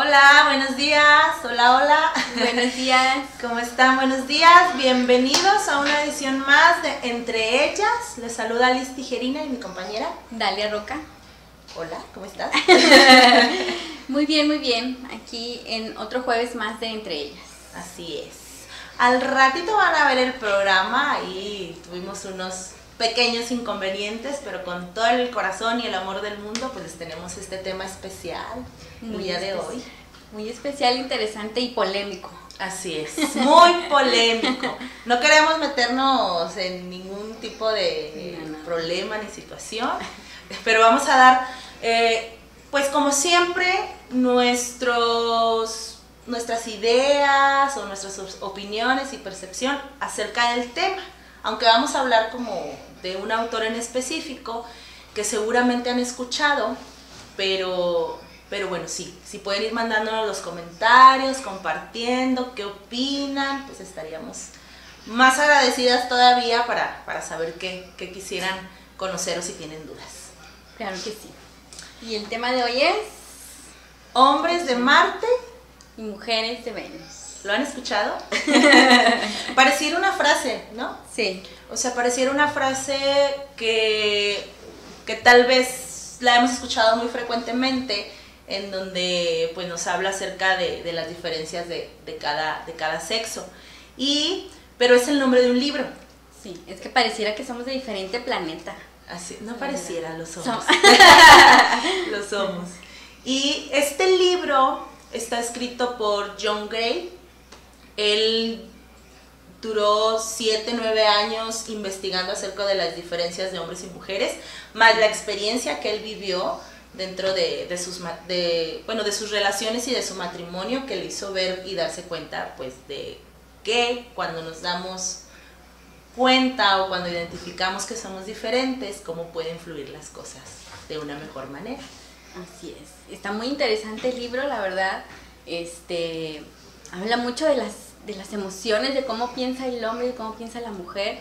Hola, buenos días. Hola, hola. Buenos días. ¿Cómo están? Buenos días. Bienvenidos a una edición más de Entre Ellas. Les saluda Liz Tijerina y mi compañera Dalia Roca. Hola, ¿cómo estás? muy bien, muy bien. Aquí en otro jueves más de Entre Ellas. Así es. Al ratito van a ver el programa y tuvimos unos pequeños inconvenientes, pero con todo el corazón y el amor del mundo, pues les tenemos este tema especial el día de hoy. Muy especial, interesante y polémico. Así es, muy polémico. No queremos meternos en ningún tipo de problema ni situación, pero vamos a dar, eh, pues como siempre, nuestros, nuestras ideas o nuestras opiniones y percepción acerca del tema aunque vamos a hablar como de un autor en específico que seguramente han escuchado, pero, pero bueno, sí, si pueden ir mandándonos los comentarios, compartiendo, qué opinan, pues estaríamos más agradecidas todavía para, saber qué, qué quisieran conocer o si tienen dudas. Claro que sí. Y el tema de hoy es... Hombres de Marte y mujeres de Venus. ¿Lo han escuchado? pareciera una frase, ¿no? Sí. O sea, pareciera una frase que, que tal vez la hemos escuchado muy frecuentemente, en donde pues nos habla acerca de, las diferencias de, cada, de cada sexo. Y, pero es el nombre de un libro. Sí, es que pareciera que somos de diferente planeta. Así, no pareciera, lo somos. lo somos. Y este libro está escrito por John Gray, él duró 7, 9 años investigando acerca de las diferencias de hombres y mujeres, más la experiencia que él vivió dentro de, sus, de, bueno, de sus relaciones y de su matrimonio que le hizo ver y darse cuenta pues de que cuando nos damos cuenta o cuando identificamos que somos diferentes, cómo pueden fluir las cosas de una mejor manera. Así es. Está muy interesante el libro, la verdad. Este habla mucho de las de las emociones, de cómo piensa el hombre y cómo piensa la mujer,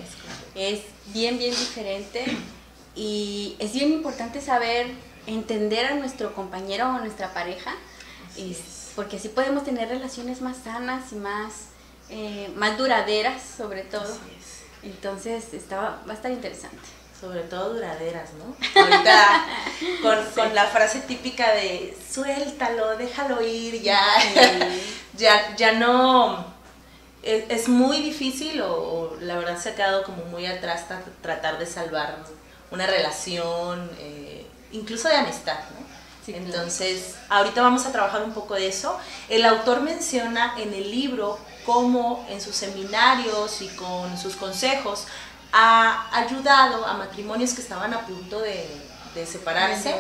es bien, bien diferente. Y es bien importante saber entender a nuestro compañero o nuestra pareja, porque así podemos tener relaciones más sanas y más, eh, más duraderas, sobre todo. Entonces, estaba, va a estar interesante. Sobre todo duraderas, ¿no? Ahorita con, con la frase típica de suéltalo, déjalo ir, ya, ya, ya no es, muy difícil o, la verdad se ha quedado como muy atrás tratar de salvar una relación, eh, incluso de amistad, ¿no? Entonces, ahorita vamos a trabajar un poco de eso. El autor menciona en el libro cómo en sus seminarios y con sus consejos ha ayudado a matrimonios que estaban a punto de, separarse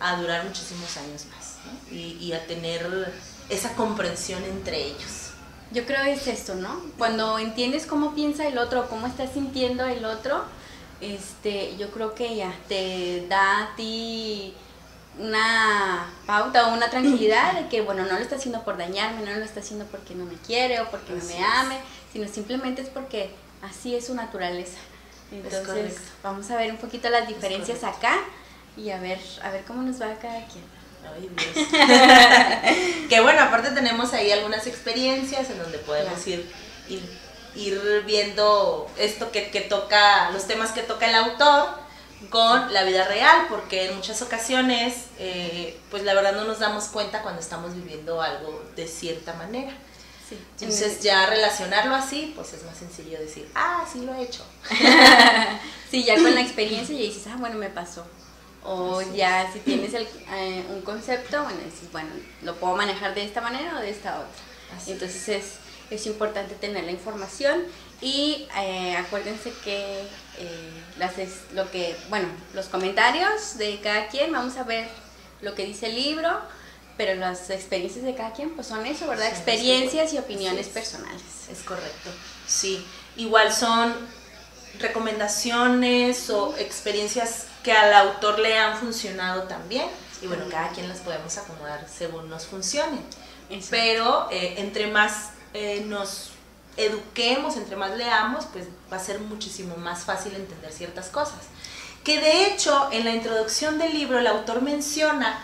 a durar muchísimos años más y, y a tener esa comprensión entre ellos. Yo creo que es esto, ¿no? Cuando entiendes cómo piensa el otro, cómo está sintiendo el otro, este, yo creo que ya te da a ti una pauta o una tranquilidad de que, bueno, no lo está haciendo por dañarme, no lo está haciendo porque no me quiere o porque no me ame, sino simplemente es porque así es su naturaleza. Entonces, vamos a ver un poquito las diferencias acá y a ver, a ver cómo nos va cada quien. Ay, Dios. que bueno, aparte tenemos ahí algunas experiencias en donde podemos ir, ir, viendo esto que, toca, los temas que toca el autor con la vida real, porque en muchas ocasiones, eh, pues la verdad no nos damos cuenta cuando estamos viviendo algo de cierta manera. Entonces ya relacionarlo así, pues es más sencillo decir, ah, sí lo he hecho. sí, ya con la experiencia ya dices, ah, bueno, me pasó. O ya si tienes el, eh, un concepto, bueno, dices, bueno, lo puedo manejar de esta manera o de esta otra. Entonces es, es, importante tener la información y eh, acuérdense que eh, las lo que, bueno, los comentarios de cada quien, vamos a ver lo que dice el libro, pero las experiencias de cada quien pues son eso, ¿verdad? experiencias y opiniones personales. Es correcto, sí. Igual son recomendaciones o experiencias que al autor le han funcionado también. Y bueno, cada quien las podemos acomodar según nos funcione. Pero eh, entre más eh, nos eduquemos, entre más leamos, pues va a ser muchísimo más fácil entender ciertas cosas. Que de hecho, en la introducción del libro, el autor menciona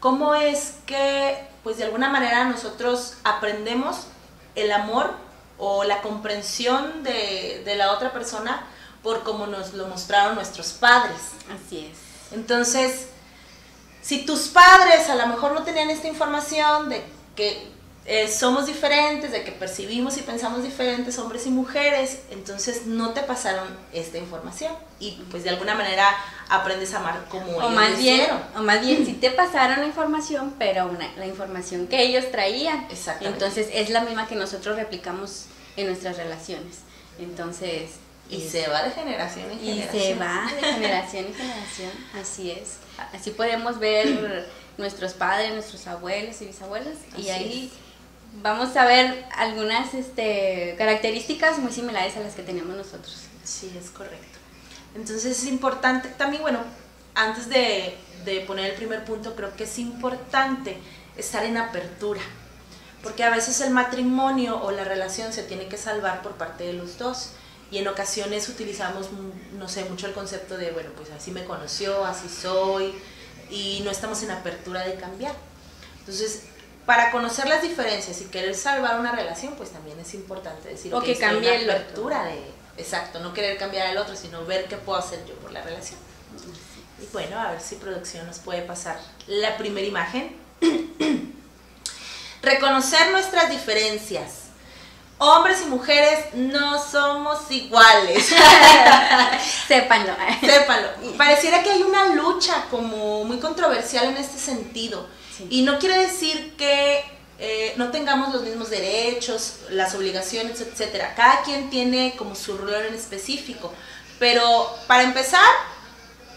cómo es que pues de alguna manera nosotros aprendemos el amor o la comprensión de, de la otra persona por como nos lo mostraron nuestros padres. Así es. Entonces, si tus padres a lo mejor no tenían esta información de que eh, somos diferentes, de que percibimos y pensamos diferentes hombres y mujeres, entonces no te pasaron esta información y pues de alguna manera aprendes a amar como O ellos más bien, o más bien si te pasaron la información, pero una- la información que ellos traían. Exactamente. Entonces es la misma que nosotros replicamos en nuestras relaciones. Entonces, Y es- se va de generación en y generación. se va de generación en generación, así es. Así podemos ver nuestros padres, nuestros abuelos y bisabuelos y ahí vamos a ver algunas este, características muy similares a las que tenemos nosotros. Sí, es correcto. Entonces es importante, también bueno, antes de, de poner el primer punto, creo que es importante estar en apertura, porque a veces el matrimonio o la relación se tiene que salvar por parte de los dos. Y en ocasiones utilizamos, mm, no sé, mucho el concepto de, bueno, pues así me conoció, así soy, y no estamos en apertura de cambiar. Entonces, para conocer las diferencias y querer salvar una relación, pues también es importante decir O que cambie otro. apertura de, exacto, no querer cambiar al otro, sino ver qué puedo hacer yo por la relación. Y bueno, a ver si producción nos puede pasar la primera imagen. Reconocer nuestras diferencias. Hombres y mujeres no somos iguales. Sépanlo. Sépanlo. Pareciera que hay una lucha como muy controversial en este sentido. Sí. Y no quiere decir que eh, no tengamos los mismos derechos, las obligaciones, etcétera. Cada quien tiene como su rol en específico. Pero para empezar,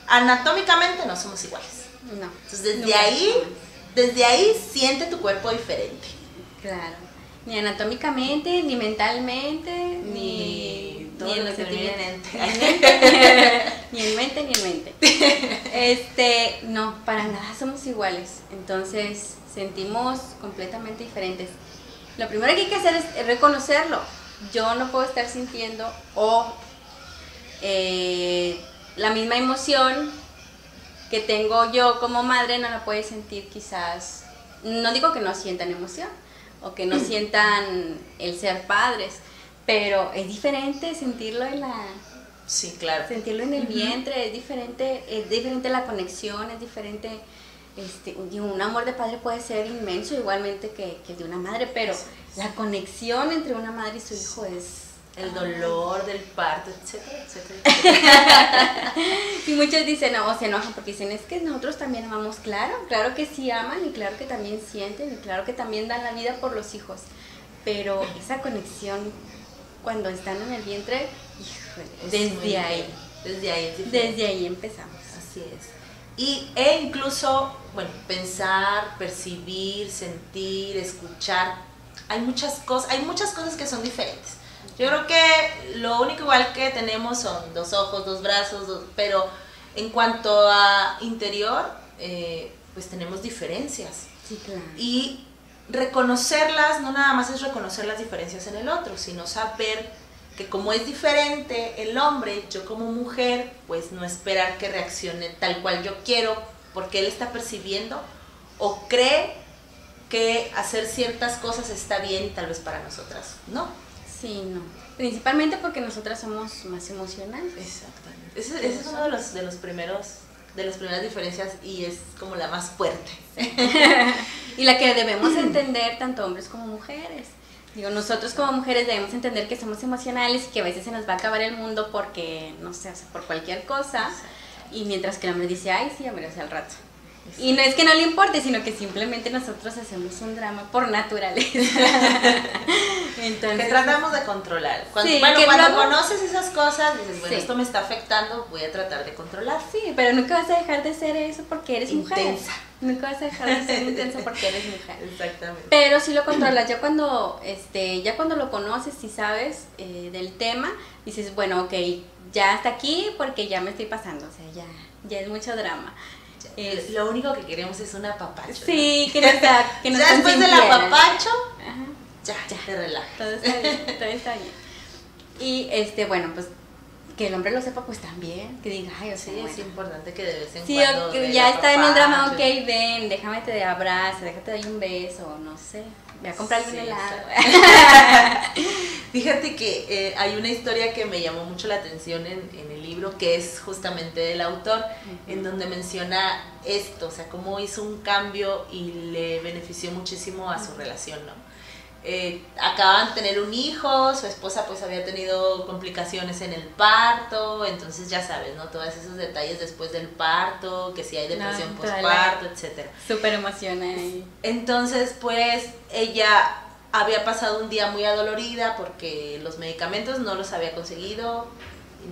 anatómicamente no somos iguales. No. Entonces desde ahí, desde ahí siente tu cuerpo diferente. Claro. Ni anatómicamente, ni mentalmente, ni, todo en lo que en. Ni mente. ni en mente, ni en mente. Este, no, para nada somos iguales. Entonces, sentimos completamente diferentes. Lo primero que hay que hacer es reconocerlo. Yo no puedo estar sintiendo o eh, la misma emoción que tengo yo como madre no la puede sentir quizás, no digo que no sientan emoción o que no sientan el ser padres, pero es diferente sentirlo en la Sí, claro. sentirlo en el vientre, es diferente, es diferente la conexión, es diferente este, un amor de padre puede ser inmenso igualmente que, que el de una madre, pero la conexión entre una madre y su hijo es El dolor del parto, etcétera, etcétera. etcétera. Y muchos dicen, no, o se enojan porque dicen, es que nosotros también amamos, claro, claro que sí aman y claro que también sienten y claro que también dan la vida por los hijos. Pero esa conexión cuando están en el vientre, híjole, desde ahí. Desde ahí desde ahí empezamos. Así es. Y, e incluso, bueno, pensar, percibir, sentir, escuchar. Hay muchas cosas, hay muchas cosas que son diferentes. Yo creo que lo único igual que tenemos son dos ojos, dos brazos, dos- pero en cuanto a interior, eh, pues tenemos diferencias. Sí, claro. Y reconocerlas no nada más es reconocer las diferencias en el otro, sino saber que como es diferente el hombre, yo como mujer, pues no esperar que reaccione tal cual yo quiero, porque él está percibiendo o cree que hacer ciertas cosas está bien tal vez para nosotras no. Sí, no. Principalmente porque nosotras somos más emocionales. Exactamente. Ese, ese es uno de los, de los primeros de las primeras diferencias y es como la más fuerte. y la que debemos entender tanto hombres como mujeres. Digo, nosotros como mujeres debemos entender que somos emocionales y que a veces se nos va a acabar el mundo porque, no sé, o sea, por cualquier cosa. Y mientras que el hombre dice, ay, sí, hombre, o sea, al rato. Y no es que no le importe, sino que simplemente nosotros hacemos un drama por naturaleza. Entonces, que tratamos de controlar. Cuando, Sí, bueno, que cuando luego- conoces esas cosas, dices, bueno, Sí. esto me está afectando, voy a tratar de controlar. Sí, pero nunca vas a dejar de ser eso porque eres mujer. Intensa. Nunca vas a dejar de ser intensa porque eres mujer. Exactamente. Pero si lo controlas, ya cuando, este, ya cuando lo conoces y sabes eh, del tema, dices, bueno, ok, ya hasta aquí porque ya me estoy pasando, o sea, ya, ya es mucho drama. Es- Lo único que queremos es un apapacho. ¿no? sí, que nos, que nos ya después del apapacho, ya, ya te relajas. todo está bien, todo está bien. Y este, bueno, pues que el hombre lo sepa, pues también, que diga, ay, o sea, Sí, bueno. es importante que de vez en Sí, cuando. dé ya está en un drama, ok, ven, déjame te abrazo, déjate doy un beso, no sé, voy a comprarle Sí, un helado. Fíjate que eh, hay una historia que me llamó mucho la atención en, en el libro, que es justamente del autor, en donde menciona esto, o sea, cómo hizo un cambio y le benefició muchísimo a su relación, ¿no? Eh, acaban de tener un hijo, su esposa pues había tenido complicaciones en el parto, entonces ya sabes, ¿no? Todos esos detalles después del parto, que si hay depresión No, postparto, etcétera. Súper emociona y Entonces, pues ella había pasado un día muy adolorida porque los medicamentos no los había conseguido,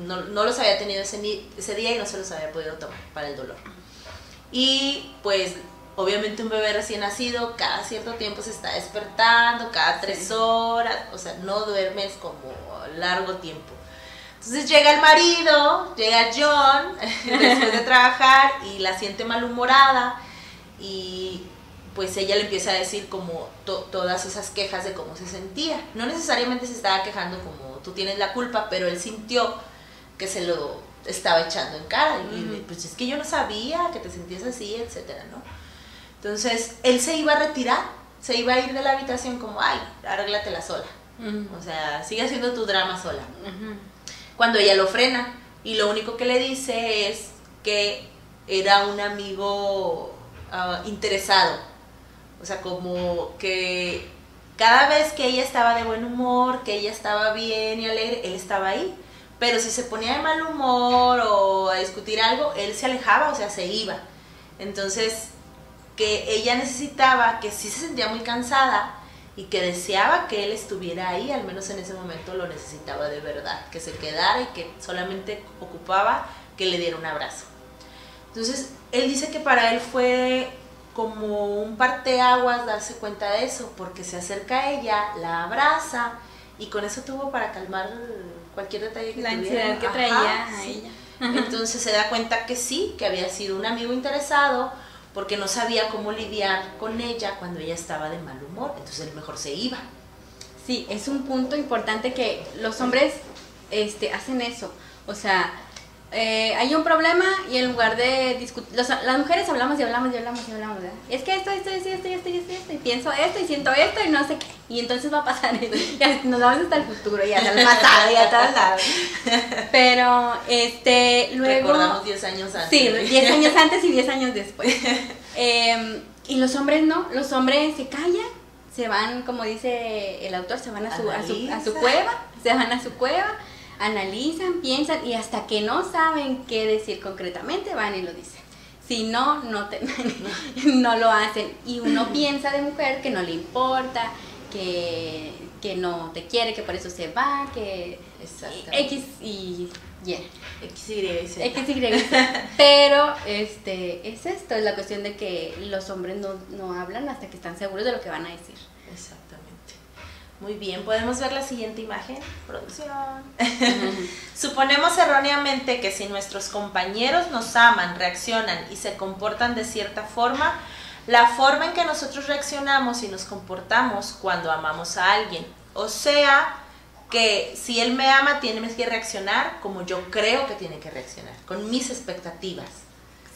no, no los había tenido ese, ese día y no se los había podido tomar para el dolor. Y pues obviamente un bebé recién nacido cada cierto tiempo se está despertando, cada tres horas, o sea, no duermes como largo tiempo. Entonces llega el marido, llega John después de trabajar y la siente malhumorada y pues ella le empieza a decir como to- todas esas quejas de cómo se sentía. No necesariamente se estaba quejando como tú tienes la culpa, pero él sintió que se lo estaba echando en cara y pues es que yo no sabía que te sentías así, etcétera, ¿no? Entonces él se iba a retirar, se iba a ir de la habitación como, ay, arréglatela sola. O sea, sigue haciendo tu drama sola cuando ella lo frena y lo único que le dice es que era un amigo ah, interesado. O sea, como que cada vez que ella estaba de buen humor, que ella estaba bien y alegre, él estaba ahí. Pero si se ponía de mal humor o a discutir algo, él se alejaba, o sea, se iba. Entonces, que ella necesitaba, que sí se sentía muy cansada y que deseaba que él estuviera ahí, al menos en ese momento lo necesitaba de verdad, que se quedara y que solamente ocupaba que le diera un abrazo. Entonces, él dice que para él fue como un parteaguas darse cuenta de eso, porque se acerca a ella, la abraza y con eso tuvo para calmar cualquier detalle que La tuviera. ansiedad que Ajá, traía a sí. ella. Entonces se da cuenta que sí, que había sido un amigo interesado, porque no sabía cómo lidiar con ella cuando ella estaba de mal humor, entonces él mejor se iba. Sí, es un punto importante que los hombres este, hacen eso. O sea, eh, hay un problema y en lugar de discutir, las mujeres hablamos y hablamos y hablamos y hablamos, ¿verdad? Es que esto, esto, esto, esto, esto, esto, esto, y pienso esto y siento esto y no sé qué. Y entonces va a pasar, y nos vamos hasta el futuro y hasta el pasado y a todos lados. Pero, este, luego... Recordamos 10 años antes. Sí, 10 años antes y 10 años después. Eh, y los hombres no, los hombres se callan, se van, como dice el autor, se van a su, a su, a su cueva, se van a su cueva, analizan, piensan y hasta que no saben qué decir concretamente van y lo dicen. Si no, no, te- no lo hacen. Y uno piensa de mujer que no le importa, que, que no te quiere, que por eso se va, que. X y Y. X, Y. X, Y. Pero este, es esto, es la cuestión de que los hombres no, no hablan hasta que están seguros de lo que van a decir. Exactamente. Muy bien, ¿podemos ver la siguiente imagen? Producción. Suponemos erróneamente que si nuestros compañeros nos aman, reaccionan y se comportan de cierta forma, la forma en que nosotros reaccionamos y nos comportamos cuando amamos a alguien. O sea, que si él me ama, tiene que reaccionar como yo creo que tiene que reaccionar, con mis expectativas.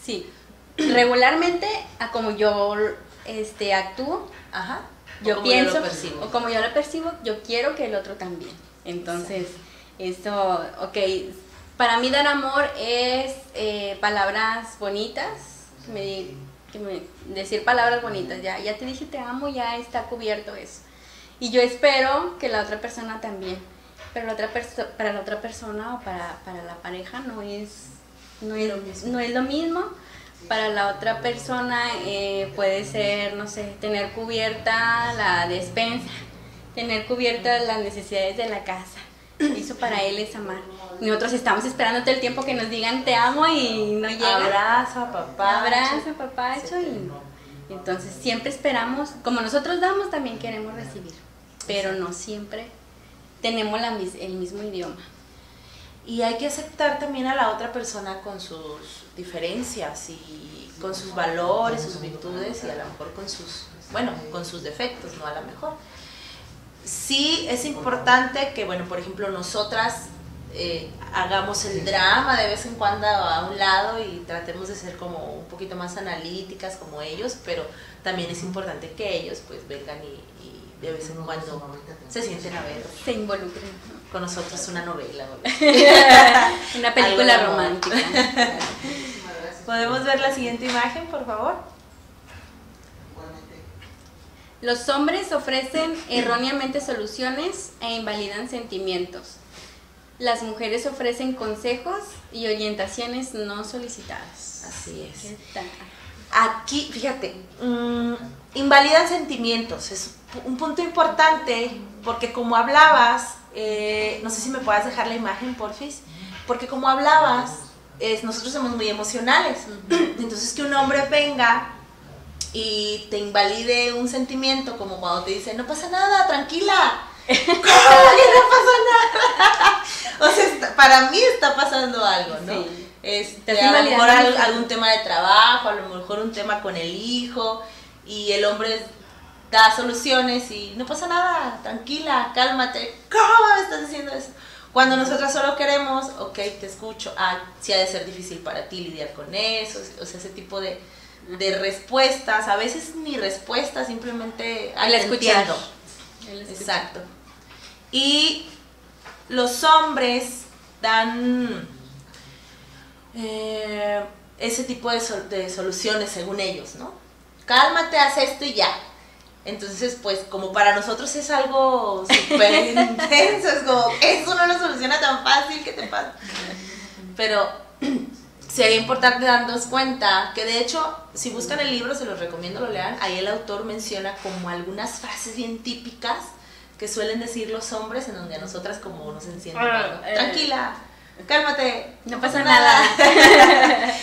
Sí, regularmente, a como yo este, actúo, Ajá. Yo pienso, lo o como yo lo percibo, yo quiero que el otro también. Entonces, eso, ok, para mí dar amor es eh, palabras bonitas, me- que me- decir palabras bonitas, ya, ya te dije te amo, ya está cubierto eso. Y yo espero que la otra persona también, pero la otra para la otra persona o para, para la pareja no es, no es, Lo mismo. no es lo mismo. Para la otra persona eh, puede ser, no sé, tener cubierta la despensa, tener cubiertas las necesidades de la casa. Eso para él es amar. Nosotros estamos esperando todo el tiempo que nos digan te amo y no llega. Abrazo a papá. Abrazo, papacho y no. Entonces siempre esperamos, como nosotros damos, también queremos recibir, pero no siempre tenemos la el mismo idioma. Y hay que aceptar también a la otra persona con sus diferencias y con sus valores, sus virtudes y a lo mejor con sus, bueno, con sus defectos, no a lo mejor. Sí es importante que, bueno, por ejemplo, nosotras eh, hagamos el drama de vez en cuando a un lado y tratemos de ser como un poquito más analíticas como ellos, pero también es importante que ellos pues vengan y, de vez en cuando se sienten a ver. Se involucren. Con nosotros una novela. una película romántica. ¿Podemos ver la siguiente imagen, por favor? Los hombres ofrecen erróneamente soluciones e invalidan sentimientos. Las mujeres ofrecen consejos y orientaciones no solicitadas. Así es. Aquí, fíjate, mm, invalidan sentimientos. Es un punto importante porque como hablabas, eh, no sé si me puedas dejar la imagen, porfis, porque como hablabas, es, nosotros somos muy emocionales. Entonces que un hombre venga y te invalide un sentimiento, como cuando te dice, no pasa nada, tranquila. ¿Cómo que no pasa nada? o sea, para mí está pasando algo, ¿no? Este, a lo mejor algún tema de trabajo, a lo mejor un tema con el hijo, y el hombre da soluciones y no pasa nada, tranquila, cálmate. ¿Cómo me estás diciendo eso? Cuando nosotras solo queremos, ok, te escucho, ah, sí ha de ser difícil para ti lidiar con eso, o sea, ese tipo de, de respuestas, a veces ni respuestas, simplemente al escuchando. Exacto. Y los hombres dan eh, ese tipo de, de, soluciones según ellos, ¿no? Cálmate, haz esto y ya. Entonces, pues como para nosotros es algo súper intenso, es como, eso no lo soluciona tan fácil, ¿qué te pasa? Pero sería importante darnos cuenta que de hecho, si buscan el libro, se los recomiendo lo lean, ahí el autor menciona como algunas frases bien típicas que suelen decir los hombres en donde a nosotras como nos encienden, ah, eh. tranquila, cálmate, no pasa nada.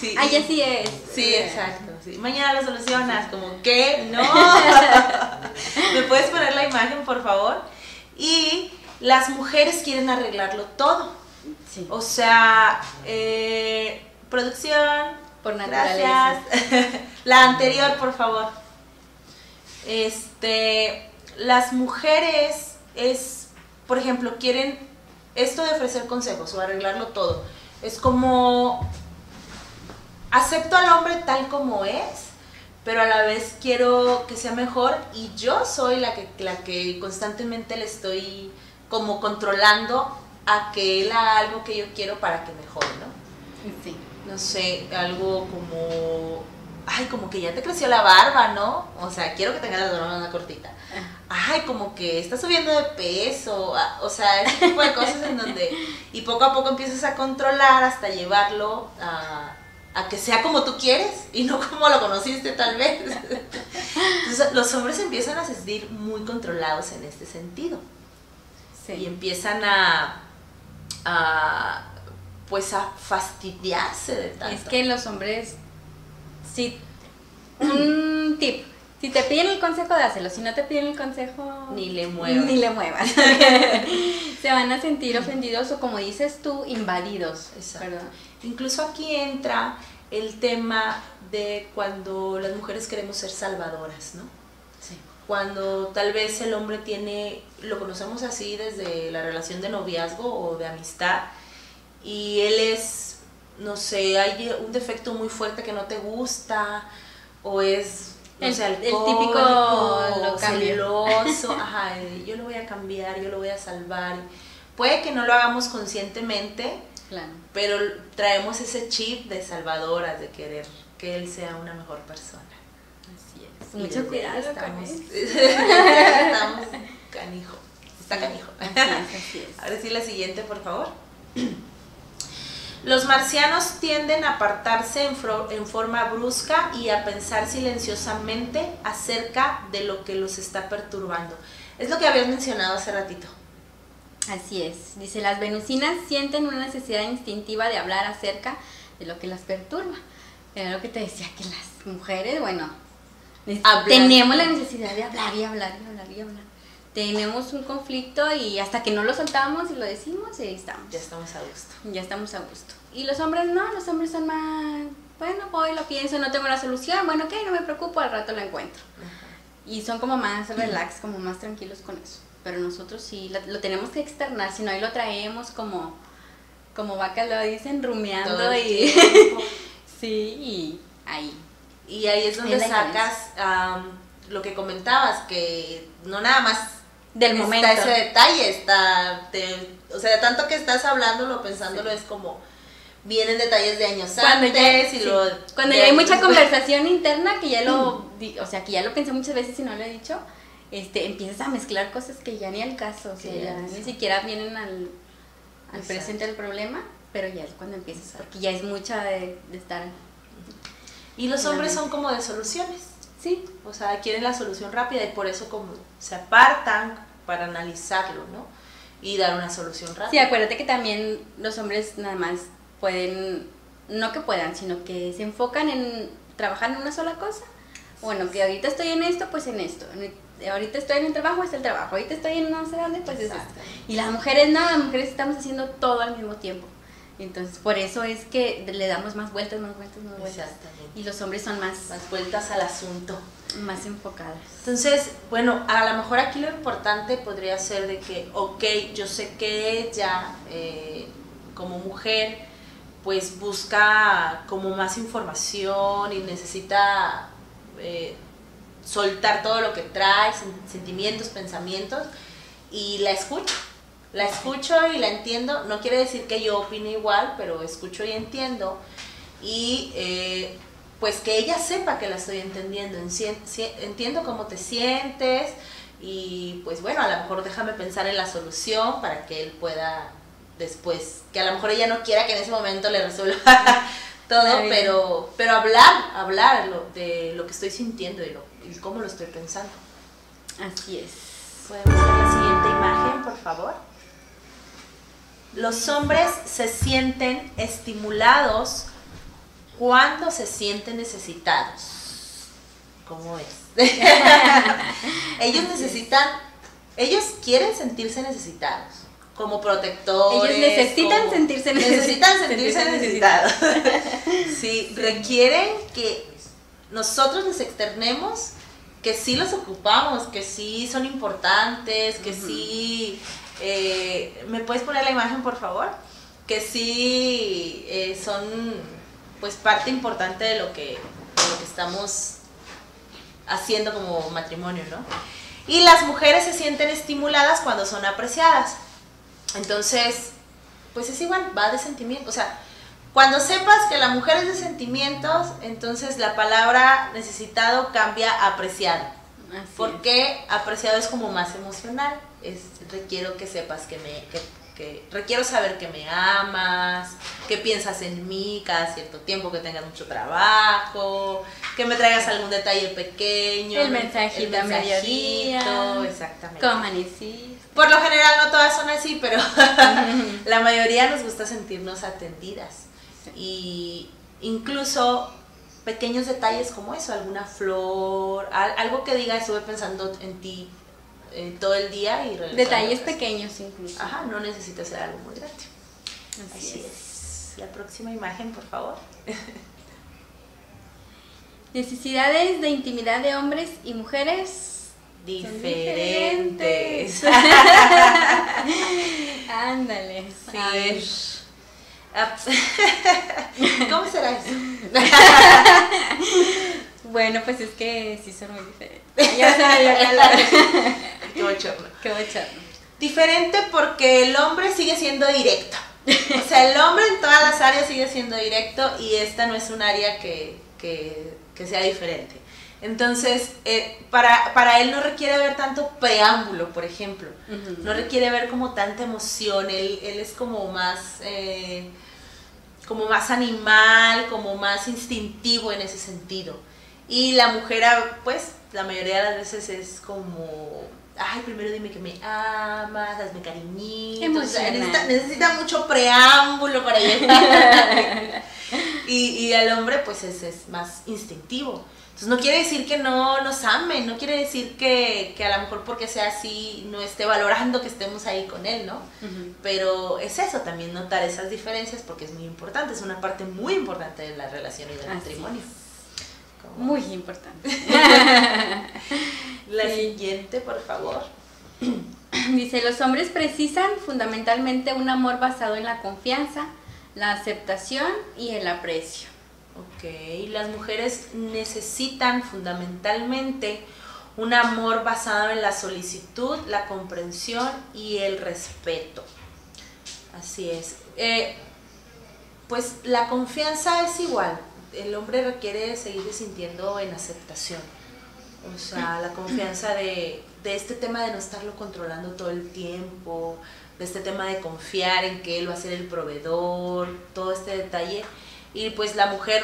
sí. Ay, así es. Sí, exacto. Mañana lo solucionas, como que no. ¿Me puedes poner la imagen, por favor? Y las mujeres quieren arreglarlo todo. Sí. O sea, eh, producción. Por naturaleza. Gracias. la anterior, por favor. Este, las mujeres es, por ejemplo, quieren esto de ofrecer consejos o arreglarlo todo. Es como acepto al hombre tal como es, pero a la vez quiero que sea mejor y yo soy la que, la que constantemente le estoy como controlando a que él haga algo que yo quiero para que mejore, ¿no? Sí. No sé, algo como, ay, como que ya te creció la barba, ¿no? O sea, quiero que tengas la barba cortita. Ay, como que estás subiendo de peso, o sea, ese tipo de cosas en donde, y poco a poco empiezas a controlar hasta llevarlo a a que sea como tú quieres y no como lo conociste tal vez. Entonces los hombres empiezan a sentir muy controlados en este sentido. Y empiezan a, pues a fastidiarse de tanto. Es que los hombres, si un tip, si te piden el consejo, dáselo. Si no te piden el consejo, ni le muevas. Ni le muevas. Se van a sentir ofendidos o, como dices tú, invadidos. Exacto. Incluso aquí entra el tema de cuando las mujeres queremos ser salvadoras, ¿no? Sí. Cuando tal vez el hombre tiene, lo conocemos así desde la relación de noviazgo o de amistad, y él es, no sé, hay un defecto muy fuerte que no te gusta, o es el, el, típico lo celoso, ajá, yo lo voy a cambiar, yo lo voy a salvar. Puede que no lo hagamos conscientemente, pero traemos ese chip de salvadoras, de querer que él sea una mejor persona. Así es. Mucho cuidado estamos, estamos canijo. Está canijo. Así es, Ahora sí, la siguiente, por favor. Los marcianos tienden a apartarse en, en, forma brusca y a pensar silenciosamente acerca de lo que los está perturbando. Es lo que habías mencionado hace ratito. Así es. Dice, las venusinas sienten una necesidad instintiva de hablar acerca de lo que las perturba. Era lo que te decía, que las mujeres, bueno, tenemos la necesidad de hablar y hablar y hablar y hablar. Tenemos un conflicto y hasta que no lo soltamos y lo decimos, ahí estamos. Ya estamos a gusto. Ya estamos a gusto. Y los hombres no, los hombres son más, bueno, voy, lo pienso, no tengo la solución, bueno, ok, no me preocupo, al rato lo encuentro. y son como más relax, como más tranquilos con eso. Pero nosotros sí lo, tenemos que externar, si no ahí lo traemos como, como vaca lo dicen, rumeando y... sí, y ahí. Y ahí es donde sacas lo que comentabas, que no nada más del momento. ese detalle, está, o sea, tanto que estás hablándolo, pensándolo, es como vienen detalles de años cuando antes ya, y lo cuando ya hay mucha conversación interna que ya lo o sea que ya lo pensé muchas veces y no lo he dicho este empiezas a mezclar cosas que ya ni al caso o sea ya ni siquiera vienen al, al presente del problema pero ya es cuando empiezas porque ya es mucha de, estar y los hombres son como de soluciones sí o sea quieren la solución rápida y por eso como se apartan para analizarlo no y dar una solución rápida sí acuérdate que también los hombres nada más pueden, no que puedan, sino que se enfocan en trabajar en una sola cosa. Bueno, que ahorita estoy en esto, pues en esto. Ahorita estoy en el trabajo, es el trabajo. Ahorita estoy en no sé dónde, pues es esto. Y las mujeres no, las mujeres estamos haciendo todo al mismo tiempo. Entonces, por eso es que le damos más vueltas, más vueltas, más vueltas. Y los hombres son más... Más vueltas al asunto. Más enfocados. Entonces, bueno, a lo mejor aquí lo importante podría ser de que, ok, yo sé que ella, eh, como mujer, pues busca como más información y necesita eh, soltar todo lo que trae, sentimientos, pensamientos, y la escucho. La escucho y la entiendo. No quiere decir que yo opine igual, pero escucho y entiendo. Y eh, pues que ella sepa que la estoy entendiendo. Entiendo cómo te sientes y pues bueno, a lo mejor déjame pensar en la solución para que él pueda después, que a lo mejor ella no quiera que en ese momento le resuelva todo, pero, pero hablar, hablar de lo que estoy sintiendo y, lo, y cómo lo estoy pensando. Así es. Podemos ver la siguiente imagen, por favor. Los hombres se sienten estimulados cuando se sienten necesitados. ¿Cómo es? ellos necesitan, ellos quieren sentirse necesitados como protectores. Ellos necesitan sentirse necesitan sentirse necesitados. sí, requieren que nosotros les externemos que sí los ocupamos, que sí son importantes, que sí... Eh, ¿Me puedes poner la imagen, por favor? Que sí eh, son pues parte importante de lo que, de lo que estamos haciendo como matrimonio, ¿no? Y las mujeres se sienten estimuladas cuando son apreciadas. Entonces, pues es igual, va de sentimiento. O sea, cuando sepas que la mujer es de sentimientos, entonces la palabra necesitado cambia a apreciado. porque apreciado es como más emocional. Es requiero que sepas que me que, requiero saber que me amas, que piensas en mí cada cierto tiempo, que tengas mucho trabajo, que me traigas algún detalle pequeño, el mensajito, el mensajito exactamente. ¿Cómo amaneciste? Por lo general no todas son así, pero la mayoría nos gusta sentirnos atendidas. Y incluso pequeños detalles como eso, alguna flor, algo que diga estuve pensando en ti eh, todo el día y Detalles pequeños incluso. Ajá, no necesita ser algo muy grande. Así, es. La próxima imagen, por favor. Necesidades de intimidad de hombres y mujeres diferentes. Ándale. Sí. Ah, ¿Cómo será eso? bueno, pues es que sí son muy diferentes. Qué bochorno. Qué bochorno. Diferente porque el hombre sigue siendo directo. O sea, el hombre en todas las áreas sigue siendo directo y esta no es un área que, que, que sea diferente. Entonces, eh, para, para, él no requiere ver tanto preámbulo, por ejemplo. No requiere ver como tanta emoción. Él, él es como más, eh, como más animal, como más instintivo en ese sentido. Y la mujer, pues, la mayoría de las veces es como, ay, primero dime que me amas, hazme cariñitos. necesita, necesita, mucho preámbulo para llegar. y, y el hombre, pues, es, es más instintivo. Entonces no quiere decir que no nos amen, no quiere decir que, a lo mejor porque sea así no esté valorando que estemos ahí con él, ¿no? Pero es eso también, notar esas diferencias porque es muy importante, es una parte muy importante de la relación y del matrimonio. Muy importante. La siguiente, por favor. Dice, los hombres precisan fundamentalmente un amor basado en la confianza, la aceptación y el aprecio. Ok, las mujeres necesitan fundamentalmente un amor basado en la solicitud, la comprensión y el respeto. Así es. Eh, pues la confianza es igual. El hombre requiere seguir sintiendo en aceptación. O sea, la confianza de, de este tema de no estarlo controlando todo el tiempo, de este tema de confiar en que él va a ser el proveedor, todo este detalle. Y pues la mujer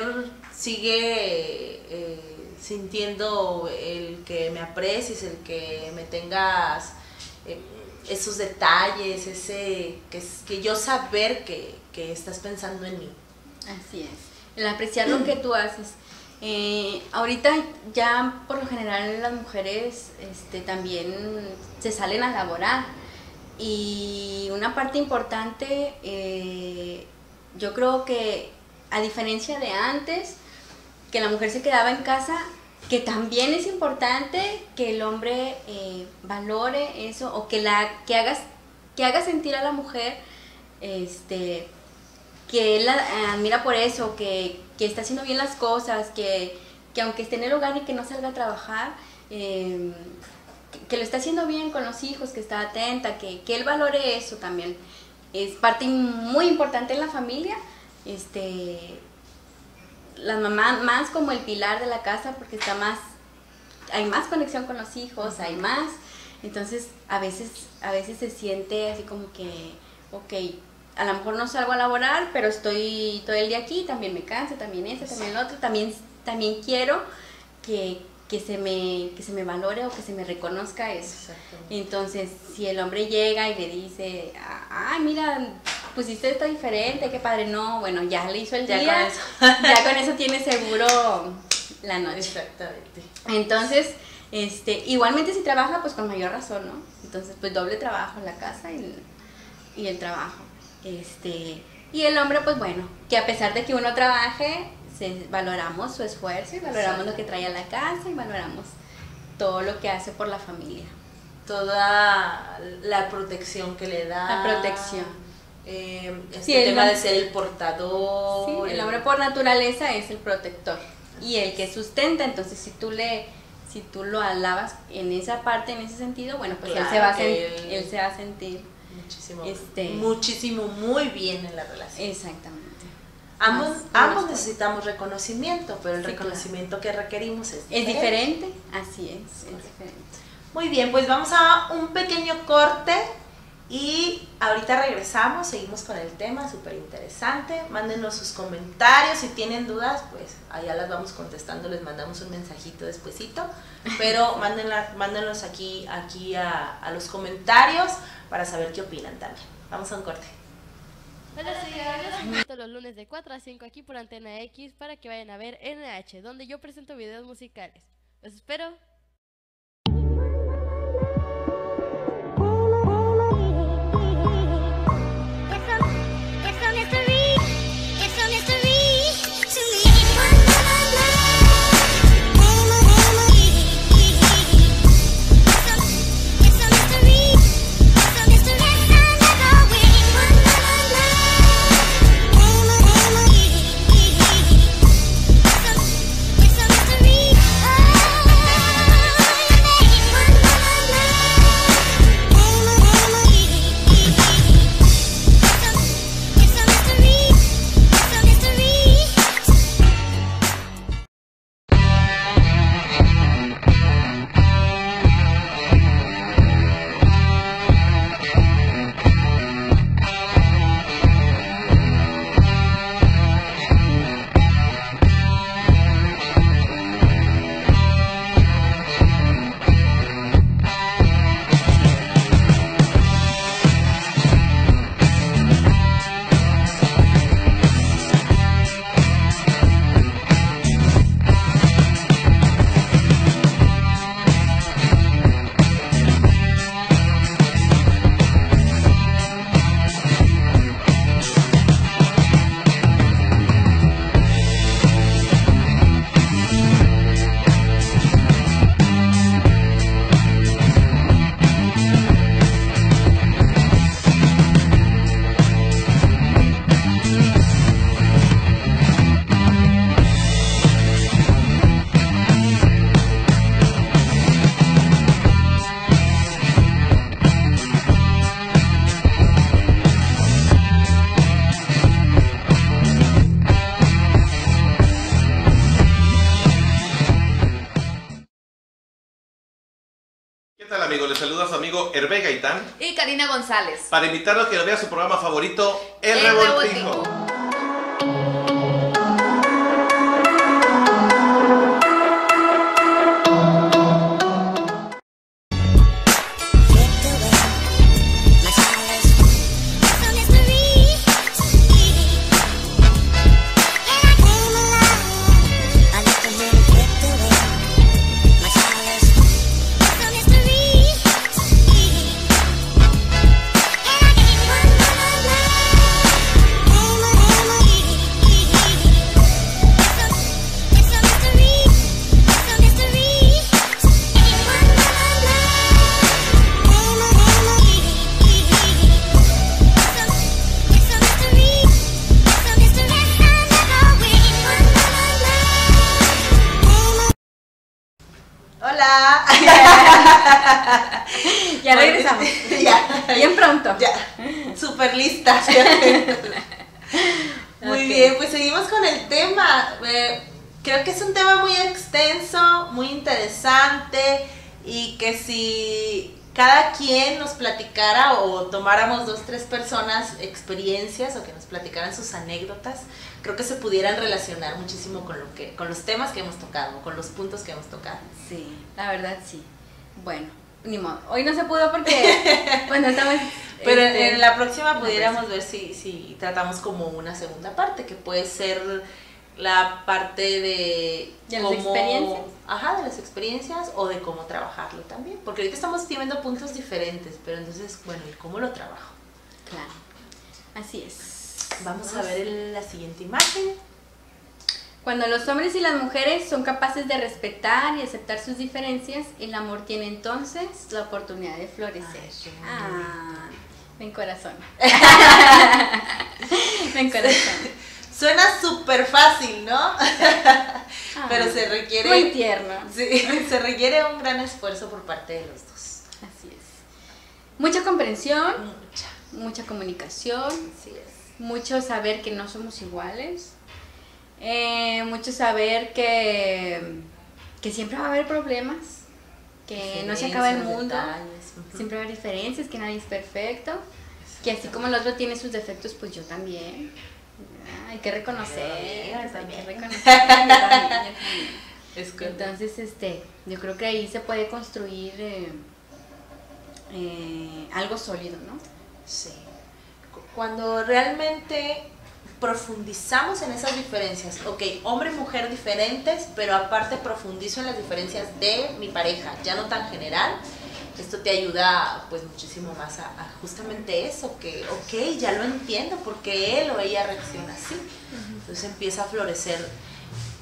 sigue eh, sintiendo el que me aprecies, el que me tengas eh, esos detalles, ese que, que yo saber que, que, estás pensando en mí. Así es, el apreciar lo que tú haces. Eh, ahorita ya por lo general las mujeres este, también se salen a laborar y una parte importante, eh, yo creo que a diferencia de antes, que la mujer se quedaba en casa, que también es importante que el hombre eh, valore eso o que la que hagas que haga sentir a la mujer este que él admira por eso, que, está haciendo bien las cosas, que, aunque esté en el hogar y que no salga a trabajar, eh, que, lo está haciendo bien con los hijos, que está atenta, que, él valore eso también. Es parte muy importante en la familia. Este, la mamá más como el pilar de la casa porque está más, hay más conexión con los hijos, hay más. Entonces a veces, a veces se siente así como que, ok, a lo mejor no salgo a laborar, pero estoy todo el día aquí, también me canso, también eso, también lo otro, también, también quiero que, que se me que se me valore o que se me reconozca eso. Entonces, si el hombre llega y le dice, "Ay, mira, pusiste esto diferente, qué padre." No, bueno, ya le hizo el día. Con eso. ya con eso tiene seguro la noche. Exactamente. Entonces, este, igualmente si trabaja, pues con mayor razón, ¿no? Entonces, pues doble trabajo en la casa y, y el trabajo. Este, y el hombre, pues bueno, que a pesar de que uno trabaje, valoramos su esfuerzo y valoramos lo que trae a la casa y valoramos todo lo que hace por la familia. Toda la protección que le da. La protección. Eh, este tema de ser el portador. el hombre por naturaleza es el protector y el que sustenta. Entonces, si tú le, si tú lo alabas en esa parte, en ese sentido, bueno, pues él, se va a él se va a sentir muchísimo, este, muchísimo, muy bien en la relación. Exactamente. Ambos, ambos necesitamos reconocimiento, pero el reconocimiento que requerimos es diferente. Es diferente, así es, es diferente. Muy bien, pues vamos a un pequeño corte y ahorita regresamos, seguimos con el tema, súper interesante. Mándenos sus comentarios, si tienen dudas, pues allá las vamos contestando, les mandamos un mensajito despuesito, pero mándenla, mándenos aquí, aquí a, a los comentarios para saber qué opinan también. Vamos a un corte. Hola los lunes de 4 a 5 aquí por Antena X para que vayan a ver NH, donde yo presento videos musicales. Los espero. Hervé Gaitán Y Karina González. para invitarlo a que vea su programa favorito, El, El Revoltijo. Revoltijo. Ya regresamos. ya. Bien pronto. Ya. Súper lista. Muy bien, pues seguimos con el tema. Eh, creo que es un tema muy extenso, muy interesante y que si cada quien nos platicara o tomáramos dos, tres personas experiencias o que nos platicaran sus anécdotas, creo que se pudieran relacionar muchísimo con lo que, con los temas que hemos tocado, con los puntos que hemos tocado. Sí, la verdad sí. Bueno, ni modo. Hoy no se pudo porque, bueno, estamos... Pero este, en la próxima pudiéramos ver si, si tratamos como una segunda parte, que puede ser la parte de, ¿De las experiencias? Ajá, de las experiencias o de cómo trabajarlo también. Porque ahorita estamos viendo puntos diferentes, pero entonces, bueno, ¿y cómo lo trabajo? Claro. Así es. Vamos a ver el- la siguiente imagen. Cuando los hombres y las mujeres son capaces de respetar y aceptar sus diferencias, el amor tiene entonces la oportunidad de florecer. Ay. Ah, ven corazón. ven corazón. Suena súper fácil, ¿no? pero se requiere... Muy tierno. Sí, se requiere un gran esfuerzo por parte de los dos. Así es. Mucha comprensión, Mucha. mucha comunicación, Así es. mucho saber que no somos iguales, eh, mucho saber que, que siempre va a haber problemas, que no se acaba el mundo, detalles, siempre va a haber diferencias, que nadie es perfecto, que así como el otro tiene sus defectos, pues yo también. Hay que reconocer, hay que reconocer. Entonces, este, yo creo que ahí se puede construir eh, eh, algo sólido, ¿no? Sí. Cu- Cuando realmente profundizamos en esas diferencias, ok, hombre y mujer diferentes, pero aparte profundizo en las diferencias de mi pareja, ya no tan general, esto te ayuda pues muchísimo más a, a justamente eso, que ok, ya lo entiendo porque él o ella reacciona así. Entonces empieza a florecer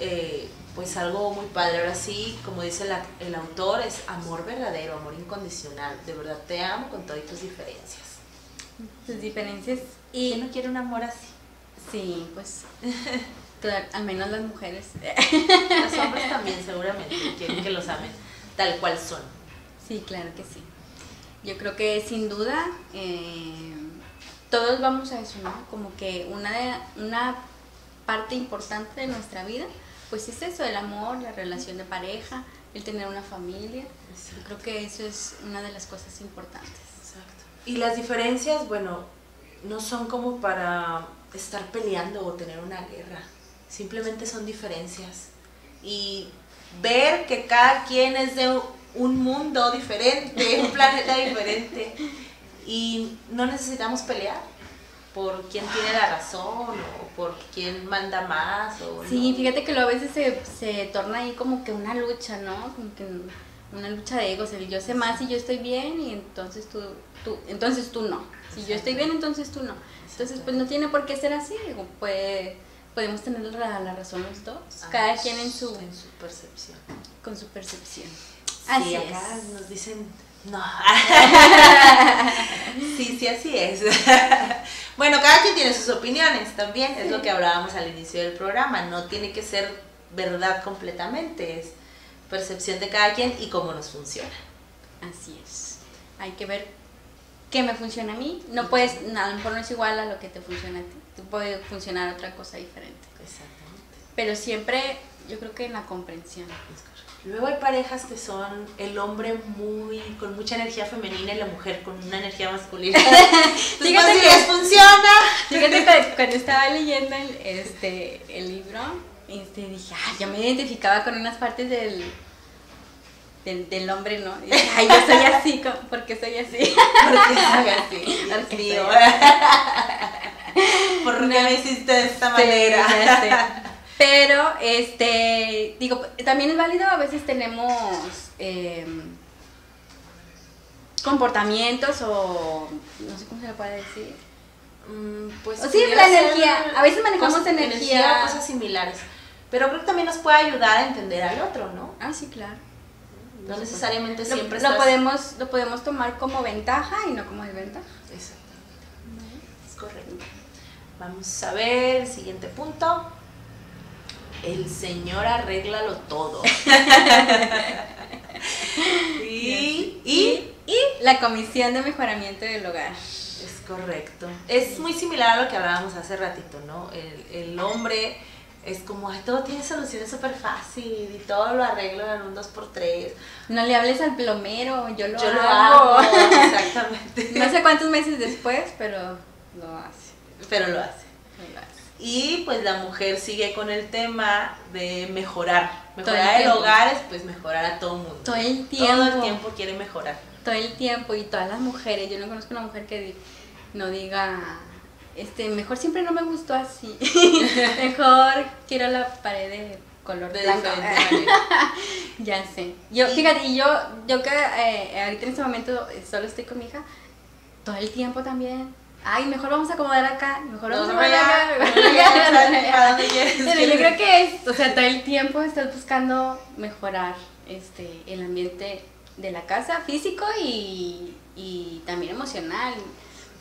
eh, pues algo muy padre. Ahora sí, como dice la- el autor, es amor verdadero, amor incondicional. De verdad te amo con todas tus diferencias. Sus diferencias ¿Quién y no quiere un amor así? Sí, pues al menos las mujeres. Los hombres también seguramente quieren que los amen tal cual son. Sí, claro que sí. Yo creo que sin duda eh, todos vamos a eso, ¿no? Como que una, de- una parte importante de nuestra vida, pues es eso, el amor, la relación de pareja, el tener una familia. Yo creo que eso es una de las cosas importantes. Exacto. Y las diferencias, bueno, no son como para estar peleando o tener una guerra. Simplemente son diferencias. Y ver que cada quien es de un mundo diferente, un planeta diferente. Y no necesitamos pelear por quién tiene la razón o por quién manda más. O Sí, no. fíjate que a veces se, se torna ahí como que una lucha, ¿no? Como que una lucha de egos, el yo sé más y yo estoy bien y entonces tú, tú entonces tú no. Si yo estoy bien, entonces tú no. Entonces, pues no tiene por qué ser así, digo, podemos tener la, la razón los dos, cada Ah, quien en su, en su percepción. con su percepción. Sí, Así acá es. nos dicen, no. sí, sí, así es. bueno, cada quien tiene sus opiniones también, es lo que hablábamos al inicio del programa, no tiene que ser verdad completamente, es percepción de cada quien y cómo nos funciona. Así es. Hay que ver qué me funciona a mí. No puedes, a lo mejor no es igual a lo que te funciona a ti. Te puede funcionar otra cosa diferente. Exactamente. pero siempre yo creo que en la comprensión. Luego hay parejas que son el hombre muy con mucha energía femenina y la mujer con una energía masculina. Fíjate pues, que- les funciona. Fíjate que cuando estaba leyendo el, este, el libro, este, dije, ay, yo me identificaba con unas partes del, del, del hombre, ¿no? Y ay, yo soy así, co- ¿por qué soy así? Porque soy así. Porque mío. soy ¿Por qué me hiciste de esta Sí, manera? ya sé. Pero, este, digo, también es válido, a veces tenemos em, comportamientos o, no sé cómo se le puede decir. Mm, Pues O sí, la energía. A veces manejamos cosas- energía. cosas similares. Pero creo que también nos puede ayudar a entender al otro, ¿no? Ah, sí, claro. No necesariamente Lo, siempre lo estás- podemos, lo podemos tomar como ventaja y no como desventaja. Exactamente. Es correcto. Vamos a ver el siguiente punto. El Señor arréglalo todo. y, y Y la comisión de mejoramiento del hogar. es correcto. Es muy similar a lo que hablábamos hace ratito, ¿no? El, el hombre es como, ay, todo tiene soluciones súper fácil y todo lo arreglo en un 2x3. No le hables al plomero, yo lo Yo lo hago. hago, exactamente. No sé cuántos meses después, pero lo hace. Pero lo hace. lo hace. Y pues la mujer sigue con el tema de mejorar. Mejorar el el, tiempo. hogar es pues mejorar a todo mundo. Todo el Todo el tiempo. tiempo quiere mejorar. Todo el tiempo y todas las mujeres. Yo no conozco una mujer que no diga, este, mejor siempre no me gustó así. mejor quiero la pared de color De blanco. ya sé. Yo, fíjate, y yo, yo que eh, ahorita en este momento eh, solo estoy con mi hija, todo el tiempo también. Ay, mejor vamos a acomodar acá, mejor vamos a No, acomodar ya, acá. Pero yo creo que es, o sea, todo el tiempo estás buscando mejorar este el ambiente de la casa, físico y, y también emocional.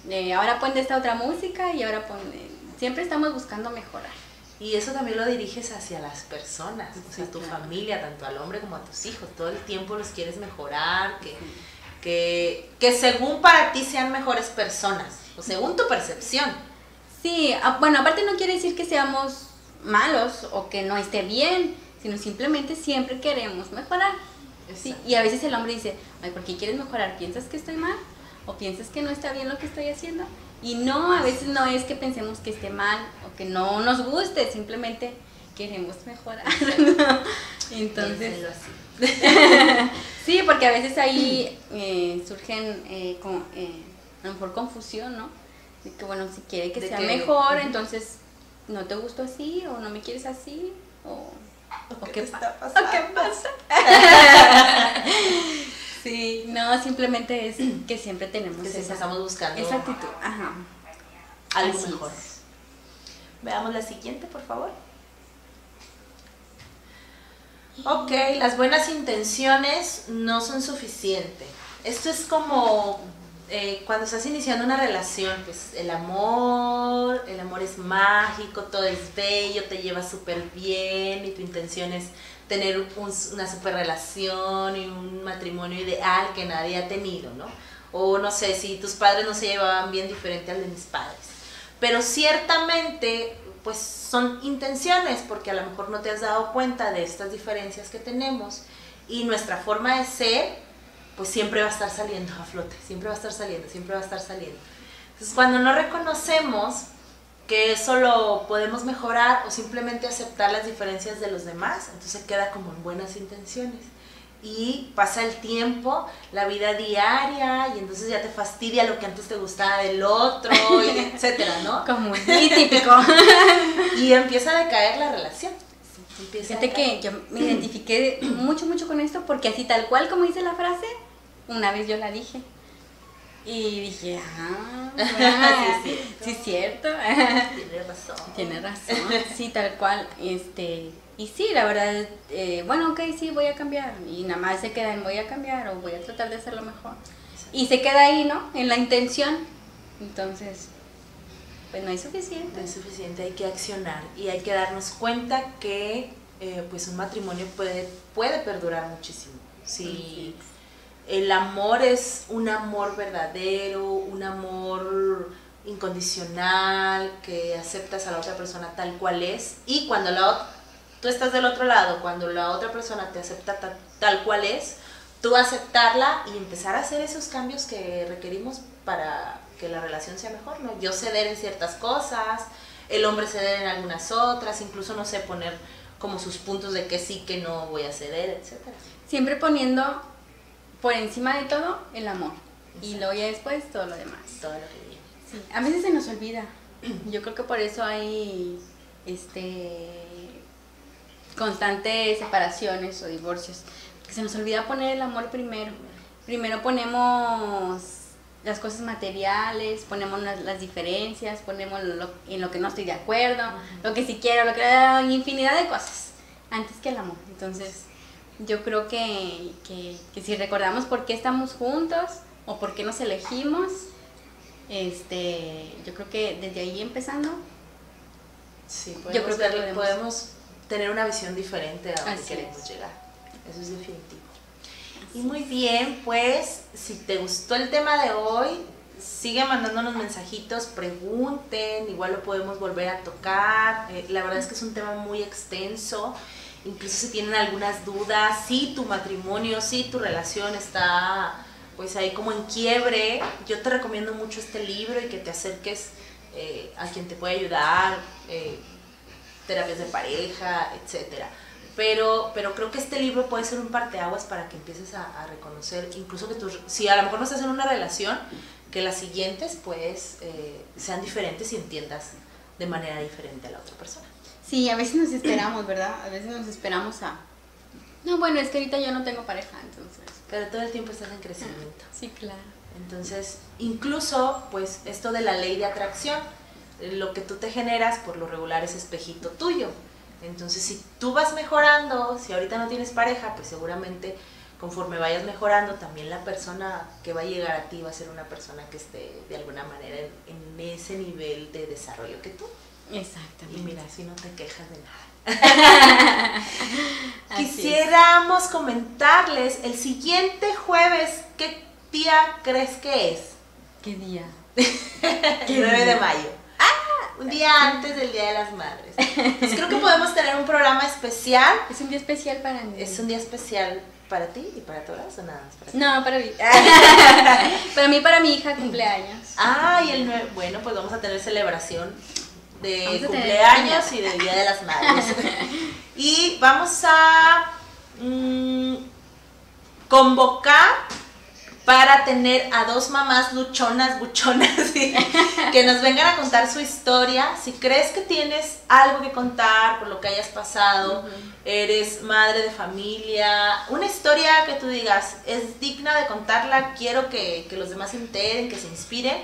Eh, ahora pon de esta otra música y ahora pon... eh, siempre estamos buscando mejorar. Y eso también lo diriges hacia las personas, o sea, Sí, tu claro. familia, tanto al hombre como a tus hijos. Todo el tiempo los quieres mejorar, que, que, que según para ti sean mejores personas, o según tu percepción. Sí, a- bueno, aparte no quiere decir que seamos malos o que no esté bien, sino simplemente siempre queremos mejorar. Sí, y a veces el hombre dice, ay, ¿por qué quieres mejorar? ¿Piensas que estoy mal? ¿O piensas que no está bien lo que estoy haciendo? Y no, a veces no es que pensemos que esté mal o que no nos guste, simplemente queremos mejorar. ¿no? Entonces, así. sí, porque a veces ahí eh, surgen eh, eh, a lo mejor confusión, ¿no? De que bueno, si quiere que De sea que- mejor, entonces no te gustó así o no me quieres así o, o ¿Qué qué, está o pasando? qué pasa. Simplemente es que siempre tenemos Que esa, estamos buscando esa actitud. Ajá. algo Así mejor. es. Veamos la siguiente, por favor. Ok, las buenas intenciones no son suficientes. Esto es como eh, cuando estás iniciando una relación, pues el amor, el amor es mágico, todo es bello, te llevas súper bien y tu intención es tener un- una super relación y un matrimonio ideal que nadie ha tenido, ¿no? O no sé, si tus padres no se llevaban bien diferente al de mis padres. Pero ciertamente, pues son intenciones, porque a lo mejor no te has dado cuenta de estas diferencias que tenemos y nuestra forma de ser, pues siempre va a estar saliendo a flote, siempre va a estar saliendo, siempre va a estar saliendo. Entonces, cuando no reconocemos que eso lo podemos mejorar o simplemente aceptar las diferencias de los demás, entonces queda como en buenas intenciones. Y pasa el tiempo, la vida diaria, y entonces ya te fastidia lo que antes te gustaba del otro, y etcétera, ¿no? Como muy típico. Y empieza a decaer la relación. Empieza Fíjate que yo me identifiqué mucho, mucho con esto porque así tal cual como dice la frase, una vez yo la dije. Y dije, ah, ah, Sí, sí, es cierto. Tiene razón. Tiene razón, sí, tal cual. Este, y sí, la verdad, eh, bueno, ok, sí, voy a cambiar. Y nada más se queda en voy a cambiar o voy a tratar de hacerlo mejor. Y se queda ahí, ¿no? En la intención. Entonces, pues no es suficiente. No es suficiente, hay que accionar y hay que darnos cuenta que eh, pues un matrimonio puede, puede perdurar muchísimo. Si el amor es un amor verdadero, un amor incondicional, que aceptas a la otra persona tal cual es y cuando la, tú estás del otro lado, cuando la otra persona te acepta ta- tal cual es, tú aceptarla y empezar a hacer esos cambios que requerimos para que la relación sea mejor, ¿no? Yo ceder en ciertas cosas, el hombre ceder en algunas otras, incluso, no sé, poner como sus puntos de que sí, que no voy a ceder, etcétera. Siempre poniendo por encima de todo el amor. Y luego ya después todo lo demás. Todo lo que viene. Sí, a veces se nos olvida. Yo creo que por eso hay este constantes separaciones o divorcios. Que se nos olvida poner el amor primero. Primero ponemos las cosas materiales, ponemos las, las diferencias, ponemos lo, en lo que no estoy de acuerdo, lo que sí quiero, lo que infinidad de cosas, antes que el amor. Entonces, yo creo que, que, que si recordamos por qué estamos juntos o por qué nos elegimos, este, yo creo que desde ahí empezando, Sí, Yo podemos, creo que podemos tener una visión diferente a donde Así queremos es. llegar. Eso es definitivo. Y muy bien, pues si te gustó el tema de hoy, sigue mandándonos mensajitos, pregunten, igual lo podemos volver a tocar. Eh, la verdad es que es un tema muy extenso. Incluso si tienen algunas dudas, si tu matrimonio, si tu relación está pues ahí como en quiebre, yo te recomiendo mucho este libro y que te acerques eh, a quien te puede ayudar, eh, terapias de pareja, etcétera. Pero, pero creo que este libro puede ser un parteaguas para que empieces a, reconocer, incluso que tus, si a lo mejor no estás en una relación, que las siguientes pues eh, sean diferentes y entiendas de manera diferente a la otra persona. Sí, a veces nos esperamos, ¿verdad? A veces nos esperamos a... No, bueno, es que ahorita yo no tengo pareja, entonces... Pero todo el tiempo estás en crecimiento. Sí, claro. Entonces, incluso, pues, esto de la ley de atracción, lo que tú te generas por lo regular es espejito tuyo. Entonces, si tú vas mejorando, si ahorita no tienes pareja, pues seguramente conforme vayas mejorando, también la persona que va a llegar a ti va a ser una persona que esté de alguna manera en, en ese nivel de desarrollo que tú. Exactamente. Y mira, si no te quejas de nada. Quisiéramos comentarles el siguiente jueves, ¿qué día crees que es? ¿Qué día? 9 de mayo. Ah, un día antes del Día de las Madres. Pues creo que podemos tener un programa especial. Es un día especial para mí. Es un día especial para ti y para todas o nada más para ti. No, para mí. para mí, para mi hija cumpleaños. Ah, y el 9, bueno, pues vamos a tener celebración de cumpleaños y del Día de las Madres. y vamos a mm, convocar para tener a dos mamás luchonas, buchonas, ¿sí? que nos vengan a contar su historia. Si crees que tienes algo que contar por lo que hayas pasado, eres madre de familia, una historia que tú digas es digna de contarla, quiero que, que los demás se enteren, que se inspiren,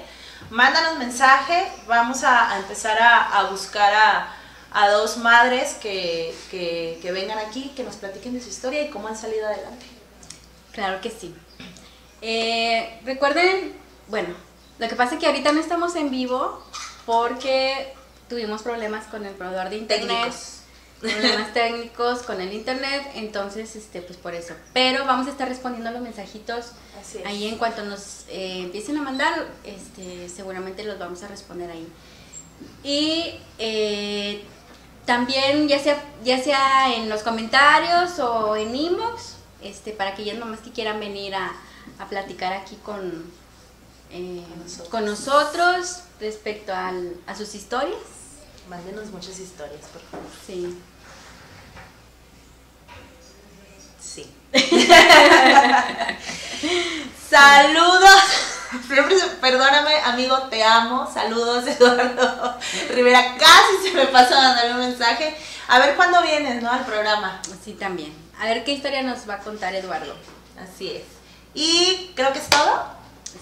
mándanos mensaje, vamos a, a empezar a, a buscar a, a dos madres que, que, que vengan aquí, que nos platiquen de su historia y cómo han salido adelante. Claro que sí. Eh, recuerden, bueno, lo que pasa es que ahorita no estamos en vivo porque tuvimos problemas con el proveedor de internet. Técnicos. Problemas técnicos con el internet, entonces, este, pues por eso. Pero vamos a estar respondiendo los mensajitos Así es. ahí en cuanto nos eh, empiecen a mandar, este, seguramente los vamos a responder ahí. Y eh, también, ya sea, ya sea en los comentarios o en inbox, este, para aquellas mamás que quieran venir a, a platicar aquí con, eh, Con nosotros. con nosotros respecto al- a sus historias. Mándenos muchas historias, por favor. Sí. Sí. Saludos. Siempre Perdóname, amigo, te amo. Saludos, Eduardo Rivera. Casi se me pasa mandar un mensaje. A ver cuándo vienes, ¿no? Al programa. Sí, también. A ver qué historia nos va a contar Eduardo. Así es. Y creo que es todo.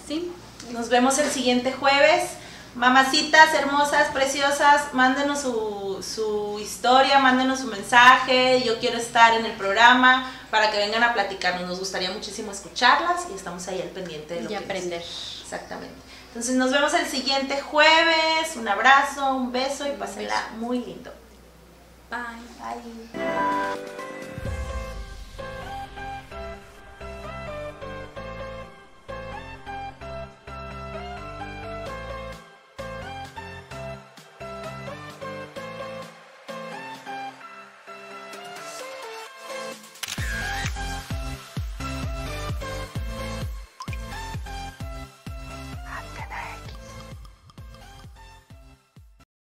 Sí. Nos vemos el siguiente jueves. Mamacitas hermosas, preciosas, mándenos su, su historia, mándenos su mensaje. Yo quiero estar en el programa para que vengan a platicarnos. Nos gustaría muchísimo escucharlas y estamos ahí al pendiente de lo Y que aprender. Exactamente. Entonces nos vemos el siguiente jueves. Un abrazo, un beso y pásenla muy lindo. Bye. Bye.